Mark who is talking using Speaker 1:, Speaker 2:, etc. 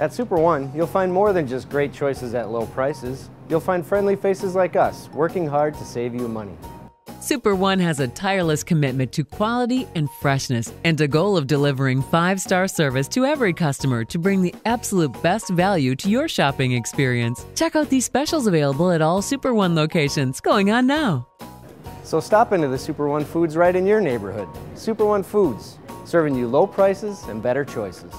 Speaker 1: At Super One, you'll find more than just great choices at low prices. You'll find friendly faces like us, working hard to save you money.
Speaker 2: Super One has a tireless commitment to quality and freshness and a goal of delivering five star service to every customer to bring the absolute best value to your shopping experience. Check out these specials available at all Super One locations going on now.
Speaker 1: So stop into the Super One Foods right in your neighborhood. Super One Foods, serving you low prices and better choices.